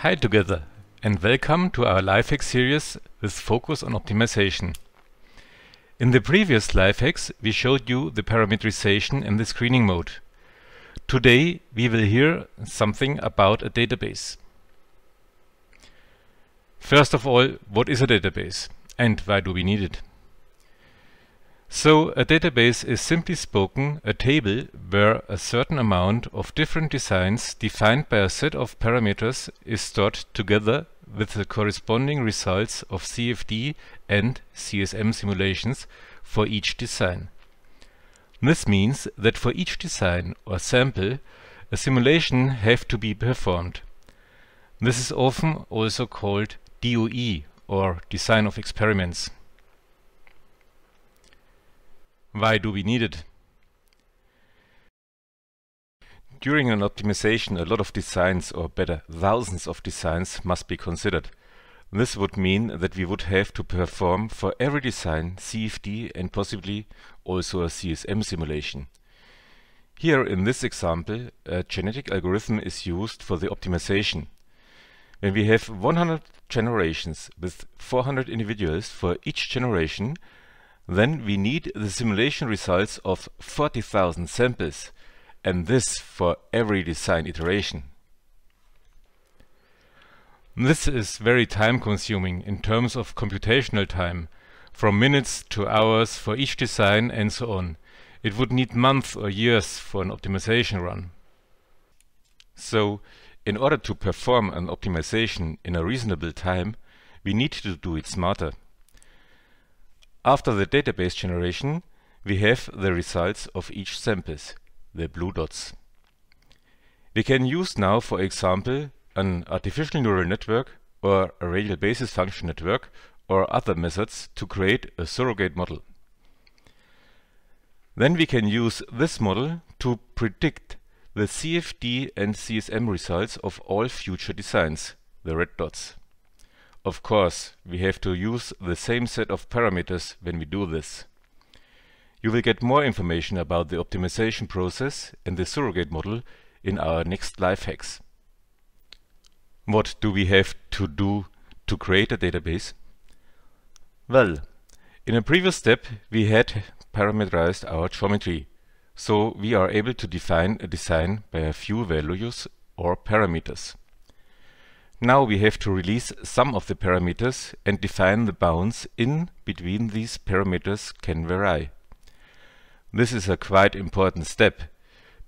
Hi together and welcome to our Lifehack series with focus on optimization. In the previous Lifehacks we showed you the parameterization and the screening mode. Today we will hear something about a database. First of all, what is a database and why do we need it? So a database is simply spoken a table where a certain amount of different designs defined by a set of parameters is stored together with the corresponding results of CFD and CSM simulations for each design. This means that for each design or sample a simulation have to be performed. This is often also called DOE or design of experiments. Why do we need it? During an optimization, a lot of designs, or better, thousands of designs must be considered. This would mean that we would have to perform for every design CFD and possibly also a CSM simulation. Here in this example, a genetic algorithm is used for the optimization. When we have 100 generations with 400 individuals for each generation, then we need the simulation results of 40,000 samples, and this for every design iteration. This is very time consuming in terms of computational time, from minutes to hours for each design and so on. It would need months or years for an optimization run. So, in order to perform an optimization in a reasonable time, we need to do it smarter. After the database generation, we have the results of each samples, the blue dots. We can use now, for example, an artificial neural network or a radial basis function network or other methods to create a surrogate model. Then we can use this model to predict the CFD and CSM results of all future designs, the red dots. Of course, we have to use the same set of parameters when we do this. You will get more information about the optimization process and the surrogate model in our next life hacks. What do we have to do to create a database? Well, in a previous step we had parameterized our geometry, so we are able to define a design by a few values or parameters. Now we have to release some of the parameters and define the bounds in between these parameters can vary. This is a quite important step,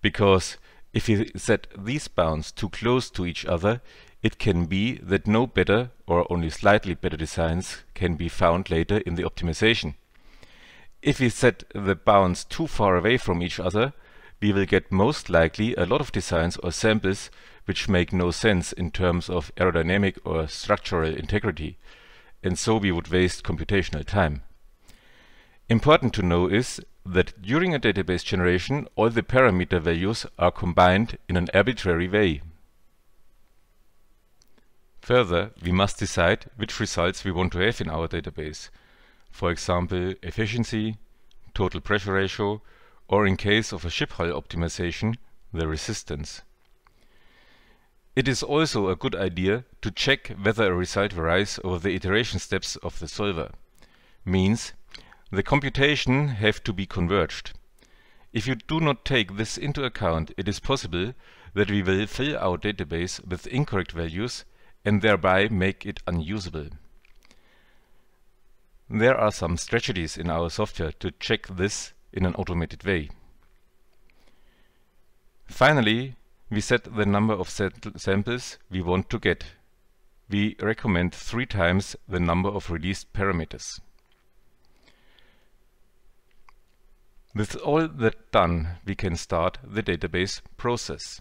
because if we set these bounds too close to each other, it can be that no better or only slightly better designs can be found later in the optimization. If we set the bounds too far away from each other, we will get most likely a lot of designs or samples which make no sense in terms of aerodynamic or structural integrity, and so we would waste computational time. Important to know is that during a database generation all the parameter values are combined in an arbitrary way. Further, we must decide which results we want to have in our database. For example, efficiency, total pressure ratio, or in case of a ship hull optimization, the resistance. It is also a good idea to check whether a result varies over the iteration steps of the solver. Means the computation have to be converged. If you do not take this into account, it is possible that we will fill our database with incorrect values and thereby make it unusable. There are some strategies in our software to check this in an automated way. Finally, we set the number of samples we want to get. We recommend three times the number of released parameters. With all that done, we can start the database process.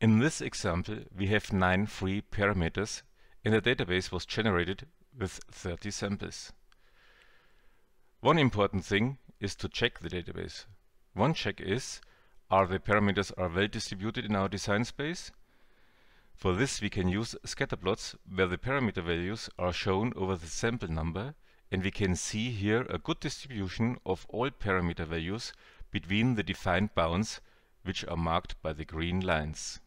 In this example, we have 9 free parameters and the database was generated with 30 samples. One important thing is to check the database. One check is, are the parameters are well distributed in our design space? For this we can use scatter plots where the parameter values are shown over the sample number and we can see here a good distribution of all parameter values between the defined bounds which are marked by the green lines.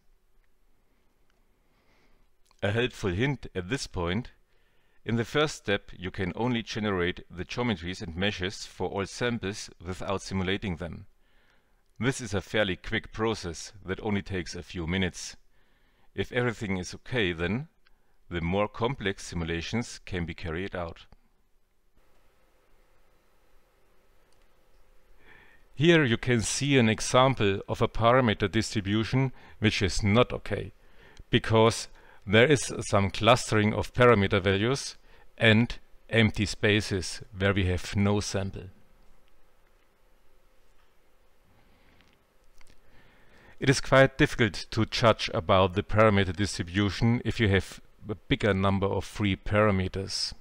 A helpful hint at this point, in the first step you can only generate the geometries and meshes for all samples without simulating them. This is a fairly quick process that only takes a few minutes. If everything is okay then, the more complex simulations can be carried out. Here you can see an example of a parameter distribution which is not okay, because there is some clustering of parameter values and empty spaces where we have no sample. It is quite difficult to judge about the parameter distribution if you have a bigger number of free parameters.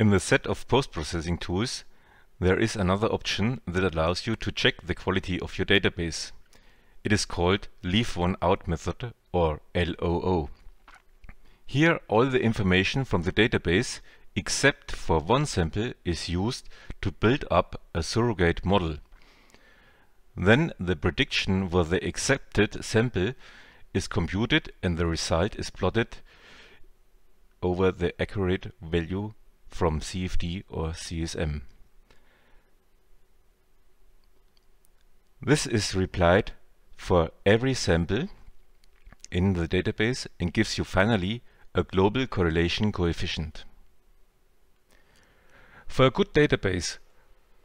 In the set of post-processing tools, there is another option that allows you to check the quality of your database. It is called Leave One Out method or LOO. Here all the information from the database except for one sample is used to build up a surrogate model. Then the prediction for the accepted sample is computed and the result is plotted over the accurate value from CFD or CSM. This is replied for every sample in the database and gives you finally a global correlation coefficient. For a good database,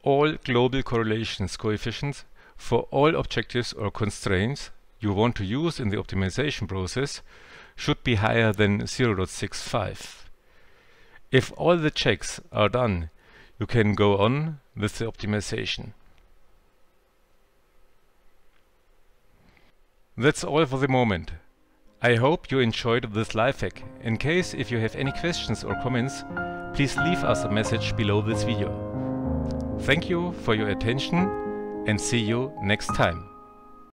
all global correlations coefficients for all objectives or constraints you want to use in the optimization process should be higher than 0.65. If all the checks are done, you can go on with the optimization. That's all for the moment. I hope you enjoyed this life hack. In case if you have any questions or comments, please leave us a message below this video. Thank you for your attention and see you next time.